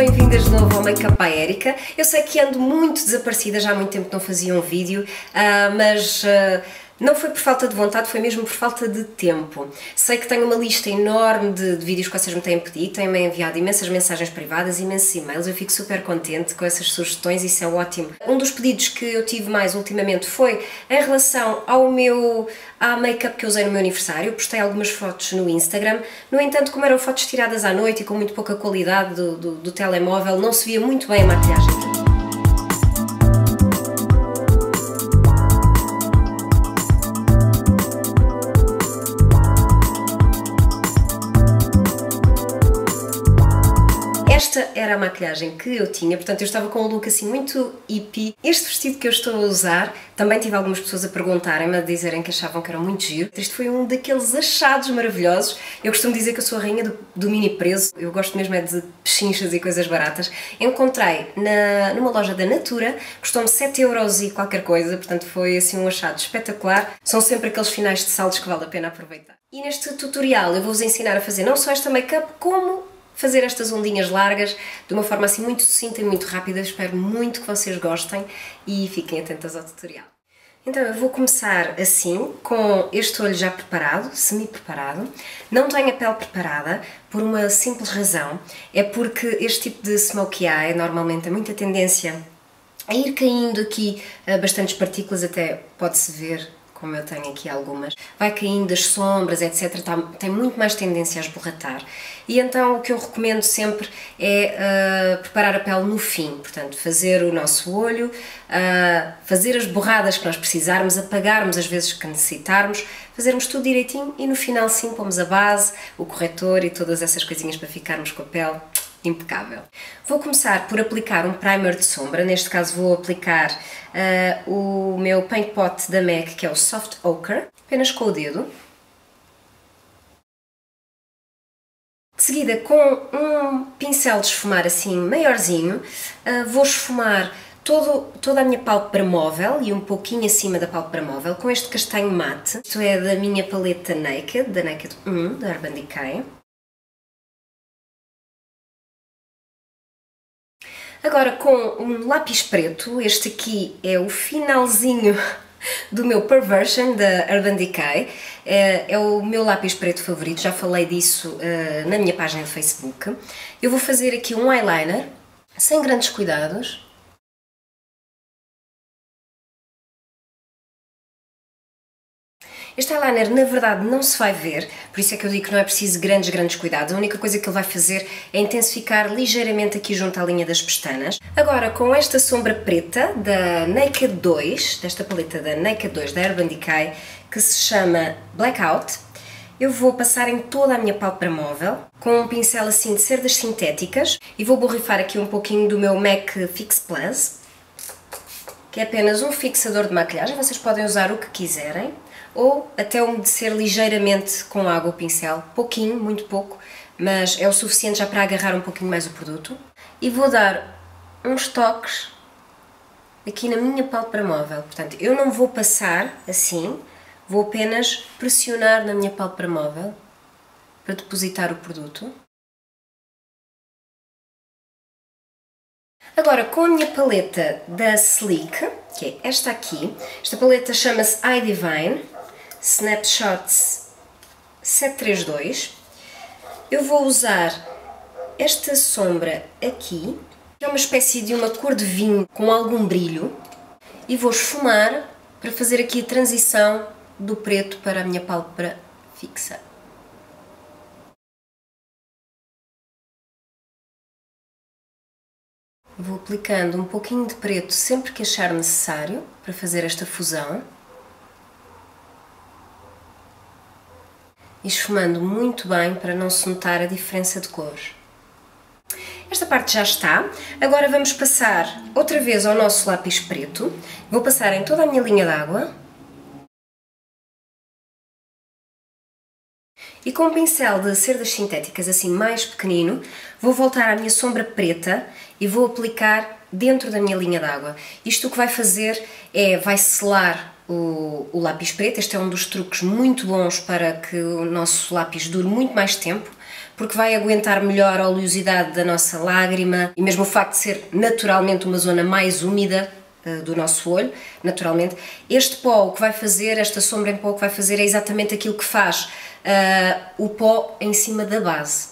Bem-vindas de novo ao Make Up by Erika. Eu sei que ando muito desaparecida, já há muito tempo que não fazia um vídeo, ah, mas ah, não foi por falta de vontade, foi mesmo por falta de tempo. Sei que tenho uma lista enorme de, de vídeos que vocês me têm pedido, têm-me enviado imensas mensagens privadas, imensos e-mails, eu fico super contente com essas sugestões, isso é ótimo. Um dos pedidos que eu tive mais ultimamente foi em relação ao meu à make-up que eu usei no meu aniversário, postei algumas fotos no Instagram, no entanto, como eram fotos tiradas à noite e com muito pouca qualidade do, do, do telemóvel, não se via muito bem a maquilhagem. Era a maquilhagem que eu tinha, portanto eu estava com um look assim muito hippie. Este vestido que eu estou a usar, também tive algumas pessoas a perguntarem-me, a dizerem que achavam que era muito giro. Este foi um daqueles achados maravilhosos. Eu costumo dizer que eu sou a rainha do, do mini preço, eu gosto mesmo é de pechinchas e coisas baratas. Encontrei na, numa loja da Natura, custou-me 7 euros e qualquer coisa, portanto foi assim um achado espetacular. São sempre aqueles finais de saldos que vale a pena aproveitar. E neste tutorial eu vou-vos ensinar a fazer não só esta make-up, como fazer estas ondinhas largas de uma forma assim muito sucinta e muito rápida. Espero muito que vocês gostem e fiquem atentas ao tutorial. Então eu vou começar assim, com este olho já preparado, semi-preparado. Não tenho a pele preparada por uma simples razão, é porque este tipo de smokey eye normalmente tem muita tendência a ir caindo aqui eh, bastantes partículas, até pode-se ver como eu tenho aqui algumas, vai caindo as sombras, etc. Tá, tem muito mais tendência a esborratar. E então o que eu recomendo sempre é uh, preparar a pele no fim, portanto, fazer o nosso olho, uh, fazer as borradas que nós precisarmos, apagarmos as vezes que necessitarmos, fazermos tudo direitinho e no final sim pomos a base, o corretor e todas essas coisinhas para ficarmos com a pele impecável. Vou começar por aplicar um primer de sombra, neste caso vou aplicar uh, o meu Paint Pot da MAC, que é o Soft Ochre, apenas com o dedo. De seguida, com um pincel de esfumar assim maiorzinho, uh, vou esfumar todo, toda a minha pálpebra móvel e um pouquinho acima da pálpebra móvel com este castanho mate. Isto é da minha paleta Naked, da Naked 1, da Urban Decay. Agora com um lápis preto, este aqui é o finalzinho do meu Perversion da Urban Decay, é, é o meu lápis preto favorito, já falei disso uh, na minha página de Facebook. Eu vou fazer aqui um eyeliner, sem grandes cuidados, Este eyeliner, na verdade, não se vai ver, por isso é que eu digo que não é preciso grandes, grandes cuidados. A única coisa que ele vai fazer é intensificar ligeiramente aqui junto à linha das pestanas. Agora, com esta sombra preta da Naked 2, desta paleta da Naked 2 da Urban Decay, que se chama Blackout, eu vou passar em toda a minha pálpebra móvel com um pincel assim de cerdas sintéticas e vou borrifar aqui um pouquinho do meu MAC Fix Plus, que é apenas um fixador de maquilhagem, vocês podem usar o que quiserem ou até umedecer ligeiramente com água o pincel, pouquinho, muito pouco, mas é o suficiente já para agarrar um pouquinho mais o produto. E vou dar uns toques aqui na minha pálpebra móvel, portanto eu não vou passar assim, vou apenas pressionar na minha pálpebra móvel para depositar o produto. Agora, com a minha paleta da Sleek, que é esta aqui, esta paleta chama-se Eye Divine, Snapshots 732. Eu vou usar esta sombra aqui, que é uma espécie de uma cor de vinho com algum brilho, e vou esfumar para fazer aqui a transição do preto para a minha pálpebra fixa. Vou aplicando um pouquinho de preto sempre que achar necessário para fazer esta fusão. E esfumando muito bem para não se notar a diferença de cor. Esta parte já está, agora vamos passar outra vez ao nosso lápis preto, vou passar em toda a minha linha d'água e com um pincel de cerdas sintéticas assim mais pequenino, vou voltar à minha sombra preta e vou aplicar dentro da minha linha d'água. Isto o que vai fazer é, vai selar o, o lápis preto. Este é um dos truques muito bons para que o nosso lápis dure muito mais tempo porque vai aguentar melhor a oleosidade da nossa lágrima e mesmo o facto de ser naturalmente uma zona mais úmida uh, do nosso olho, naturalmente. Este pó o que vai fazer, esta sombra em pó o que vai fazer é exatamente aquilo que faz uh, o pó em cima da base.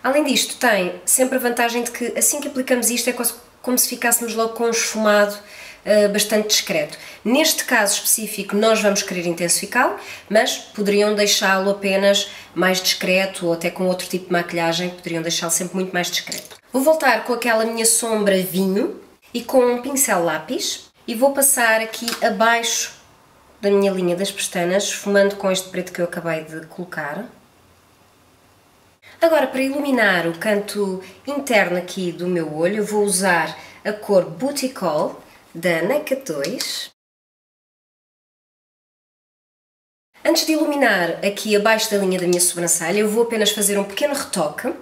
Além disto, tem sempre a vantagem de que assim que aplicamos isto é como se ficássemos logo com um esfumado uh, bastante discreto. Neste caso específico, nós vamos querer intensificá-lo, mas poderiam deixá-lo apenas mais discreto ou até com outro tipo de maquilhagem, poderiam deixá-lo sempre muito mais discreto. Vou voltar com aquela minha sombra vinho e com um pincel lápis e vou passar aqui abaixo da minha linha das pestanas, esfumando com este preto que eu acabei de colocar. Agora, para iluminar o canto interno aqui do meu olho, vou usar a cor Booty Call da Naked 2. Antes de iluminar aqui abaixo da linha da minha sobrancelha, eu vou apenas fazer um pequeno retoque.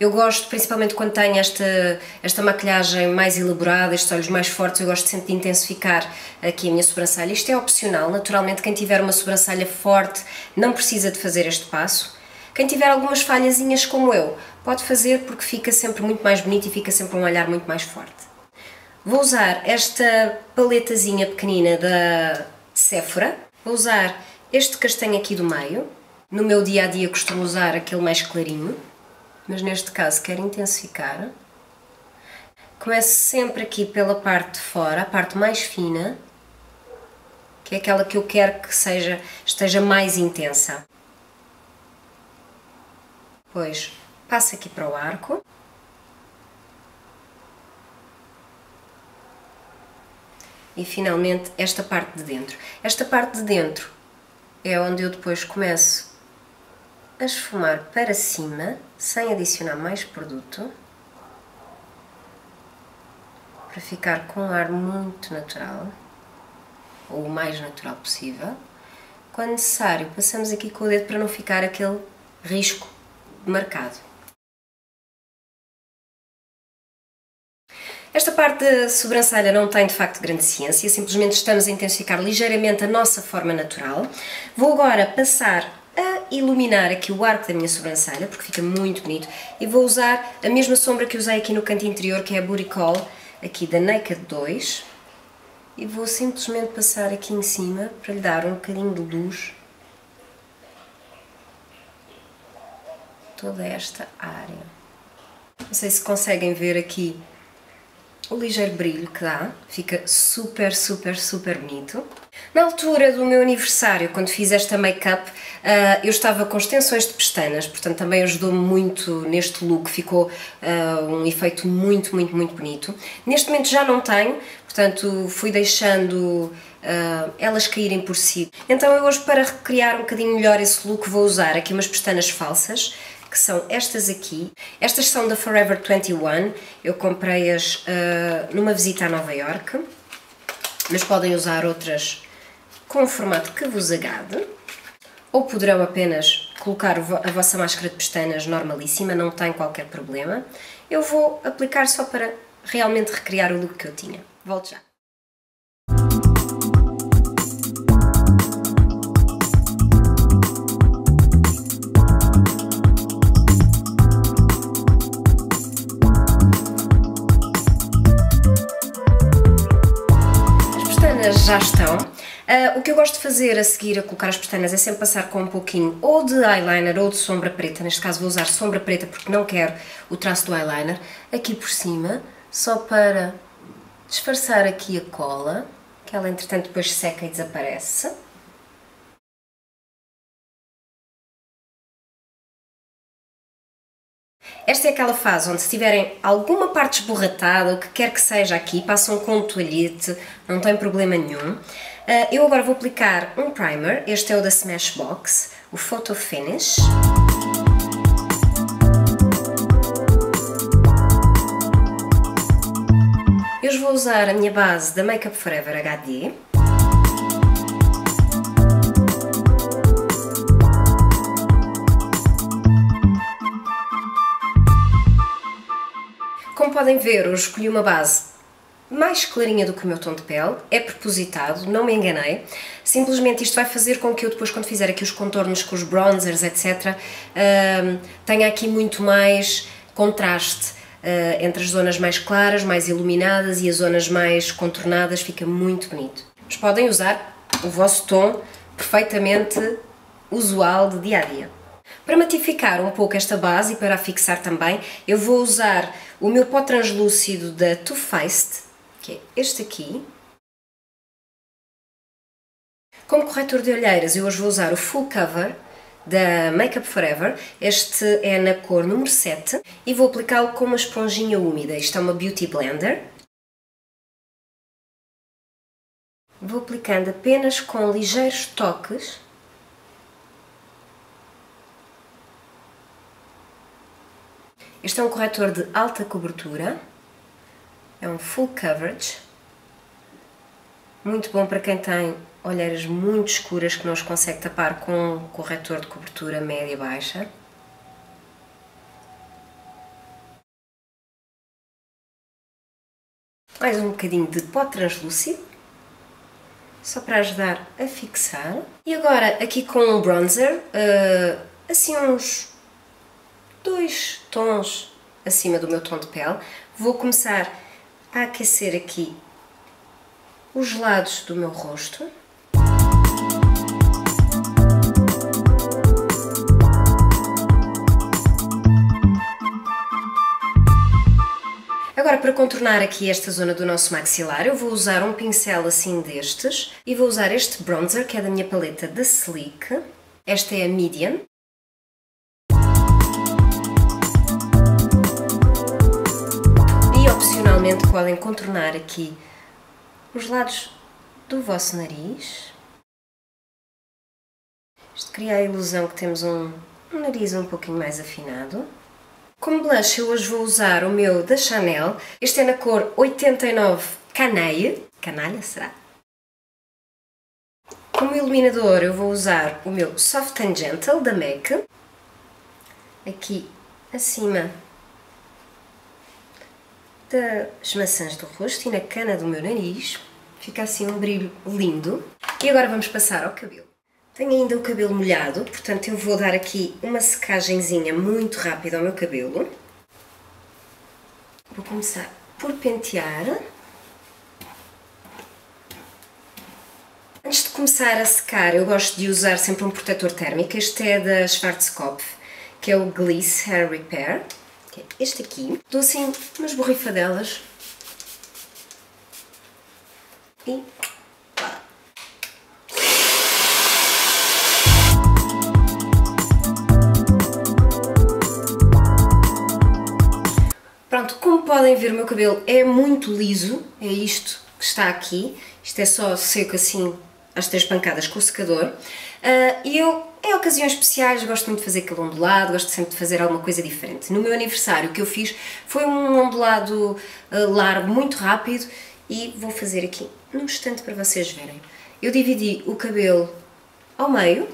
Eu gosto, principalmente quando tenho esta, esta maquilhagem mais elaborada, estes olhos mais fortes, eu gosto sempre de intensificar aqui a minha sobrancelha. Isto é opcional, naturalmente quem tiver uma sobrancelha forte não precisa de fazer este passo. Quem tiver algumas falhazinhas como eu, pode fazer porque fica sempre muito mais bonito e fica sempre um olhar muito mais forte. Vou usar esta paletazinha pequenina da Sephora. Vou usar este castanho aqui do meio. No meu dia a dia costumo usar aquele mais clarinho, mas neste caso quero intensificar. Começo sempre aqui pela parte de fora, a parte mais fina, que é aquela que eu quero que seja, esteja mais intensa. Depois passo aqui para o arco. E finalmente esta parte de dentro. Esta parte de dentro é onde eu depois começo a esfumar para cima, sem adicionar mais produto, para ficar com um ar muito natural, ou o mais natural possível. Quando necessário, passamos aqui com o dedo para não ficar aquele risco marcado. Esta parte da sobrancelha não tem de facto grande ciência, simplesmente estamos a intensificar ligeiramente a nossa forma natural. Vou agora passar a iluminar aqui o arco da minha sobrancelha, porque fica muito bonito, e vou usar a mesma sombra que usei aqui no canto interior, que é a Call, aqui da Naked 2, e vou simplesmente passar aqui em cima para lhe dar um bocadinho de luz toda esta área. Não sei se conseguem ver aqui o ligeiro brilho que dá, fica super, super, super bonito. Na altura do meu aniversário, quando fiz esta make-up, uh, eu estava com extensões de pestanas, portanto também ajudou-me muito neste look, ficou uh, um efeito muito, muito, muito bonito. Neste momento já não tenho, portanto fui deixando uh, elas caírem por si. Então eu hoje, para recriar um bocadinho melhor esse look, vou usar aqui umas pestanas falsas, que são estas aqui. Estas são da Forever 21, eu comprei-as uh, numa visita a Nova York, mas podem usar outras com o formato que vos agrade, ou poderão apenas colocar a vossa máscara de pestanas normalíssima, não tem qualquer problema. Eu vou aplicar só para realmente recriar o look que eu tinha. Volto já. Já estão. Uh, o que eu gosto de fazer a seguir a colocar as pestanas é sempre passar com um pouquinho ou de eyeliner ou de sombra preta, neste caso vou usar sombra preta porque não quero o traço do eyeliner, aqui por cima, só para disfarçar aqui a cola, que ela entretanto depois seca e desaparece. Esta é aquela fase onde se tiverem alguma parte esborratada, o que quer que seja aqui, passam com um toalhete, não tem problema nenhum. Uh, eu agora vou aplicar um primer, este é o da Smashbox, o Photo Finish. Eu vou usar a minha base da Makeup Forever HD. Podem ver, eu escolhi uma base mais clarinha do que o meu tom de pele, é propositado, não me enganei. Simplesmente isto vai fazer com que eu depois, quando fizer aqui os contornos com os bronzers, etc., tenha aqui muito mais contraste uh, entre as zonas mais claras, mais iluminadas e as zonas mais contornadas, fica muito bonito. Mas podem usar o vosso tom perfeitamente usual de dia a dia. Para matificar um pouco esta base e para fixar também, eu vou usar o meu pó translúcido da Too Faced, que é este aqui. Como corretor de olheiras, eu hoje vou usar o Full Cover da Makeup Forever. Este é na cor número 7 e vou aplicá-lo com uma esponjinha úmida. Isto é uma Beauty Blender. Vou aplicando apenas com ligeiros toques Este é um corretor de alta cobertura, é um full coverage, muito bom para quem tem olheiras muito escuras que não os consegue tapar com um corretor de cobertura média-baixa. Mais um bocadinho de pó translúcido, só para ajudar a fixar. E agora aqui com um bronzer, uh, assim uns dois tons acima do meu tom de pele. Vou começar a aquecer aqui os lados do meu rosto. Agora, para contornar aqui esta zona do nosso maxilar, eu vou usar um pincel assim destes e vou usar este bronzer, que é da minha paleta da Sleek. Esta é a Medium. Opcionalmente podem contornar aqui os lados do vosso nariz. Isto cria a ilusão que temos um, um nariz um pouquinho mais afinado. Como blush eu hoje vou usar o meu da Chanel. Este é na cor 89 Canaille. Canalha, será? Como iluminador eu vou usar o meu Soft and Gentle da MAC. Aqui acima das maçãs do rosto e na cana do meu nariz. Fica assim um brilho lindo. E agora vamos passar ao cabelo. Tenho ainda o cabelo molhado, portanto eu vou dar aqui uma secagenzinha muito rápida ao meu cabelo. Vou começar por pentear. Antes de começar a secar, eu gosto de usar sempre um protetor térmico. Este é da Schwarzkopf, que é o Gliss Hair Repair que é este aqui. Dou assim umas borrifadelas. E Pronto, como podem ver o meu cabelo é muito liso, é isto que está aqui, isto é só seco assim às três pancadas com o secador. Uh, eu em ocasiões especiais gosto muito de fazer aquele ondulado, gosto sempre de fazer alguma coisa diferente. No meu aniversário o que eu fiz foi um ondulado uh, largo, muito rápido e vou fazer aqui num instante para vocês verem. Eu dividi o cabelo ao meio.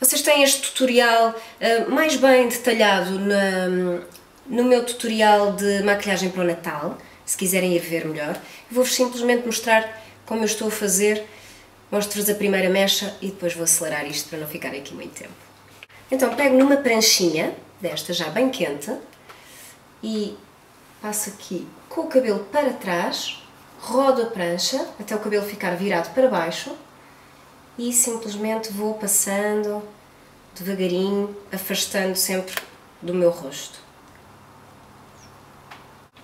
Vocês têm este tutorial uh, mais bem detalhado na, no meu tutorial de maquilhagem para o Natal, se quiserem ir ver melhor. Vou-vos simplesmente mostrar como eu estou a fazer Mostro-vos a primeira mecha e depois vou acelerar isto para não ficar aqui muito tempo. Então pego numa pranchinha, desta já bem quente, e passo aqui com o cabelo para trás, rodo a prancha até o cabelo ficar virado para baixo e simplesmente vou passando devagarinho, afastando sempre do meu rosto.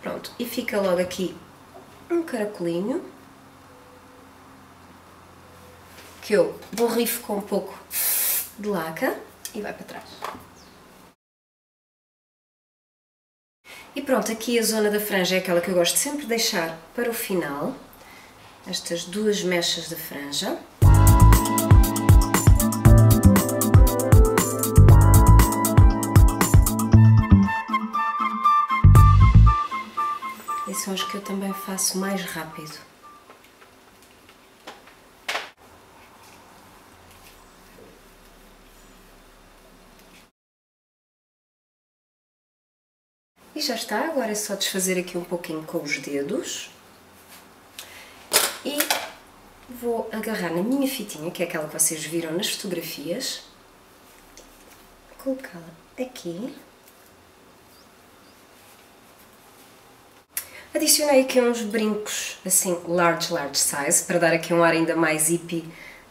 Pronto, e fica logo aqui um caracolinho que eu borrifo com um pouco de laca e vai para trás. E pronto, aqui a zona da franja é aquela que eu gosto sempre de deixar para o final. Estas duas mechas da franja. Isso acho que eu também faço mais rápido. Já está, agora é só desfazer aqui um pouquinho com os dedos. E vou agarrar na minha fitinha, que é aquela que vocês viram nas fotografias, colocá-la aqui. Adicionei aqui uns brincos assim large, large size, para dar aqui um ar ainda mais hippie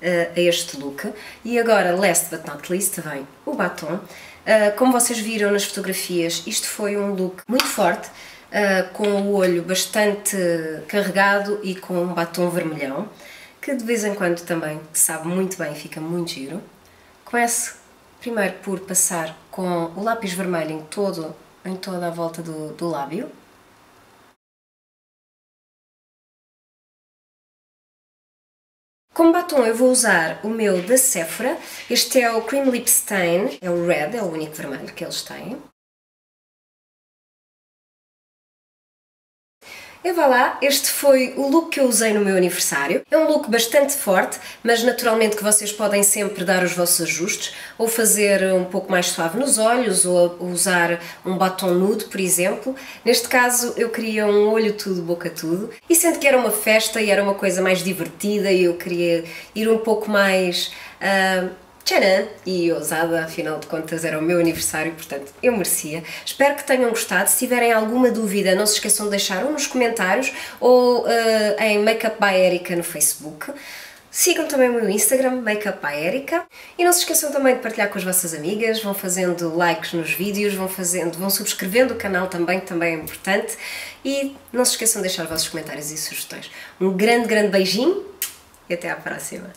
uh, a este look. E agora, last but not least, vem o batom. Uh, como vocês viram nas fotografias, isto foi um look muito forte, uh, com o olho bastante carregado e com um batom vermelhão, que de vez em quando também sabe muito bem, fica muito giro. Começo primeiro por passar com o lápis vermelho em, todo, em toda a volta do, do lábio. Como batom eu vou usar o meu da Sephora, este é o Cream Lip Stain, é o Red, é o único vermelho que eles têm. E vá lá, este foi o look que eu usei no meu aniversário. É um look bastante forte, mas naturalmente que vocês podem sempre dar os vossos ajustes, ou fazer um pouco mais suave nos olhos, ou usar um batom nude, por exemplo. Neste caso eu queria um olho tudo, boca tudo, e sendo que era uma festa e era uma coisa mais divertida e eu queria ir um pouco mais... Uh, tcharam! E ousada, afinal de contas era o meu aniversário, portanto eu merecia. Espero que tenham gostado. Se tiverem alguma dúvida, não se esqueçam de deixar ou nos comentários ou uh, em Makeup by Erika no Facebook. Sigam também o meu Instagram, Makeup by Erika. E não se esqueçam também de partilhar com as vossas amigas, vão fazendo likes nos vídeos, vão, fazendo, vão subscrevendo o canal também, que também é importante. E não se esqueçam de deixar os vossos comentários e sugestões. Um grande, grande beijinho e até à próxima!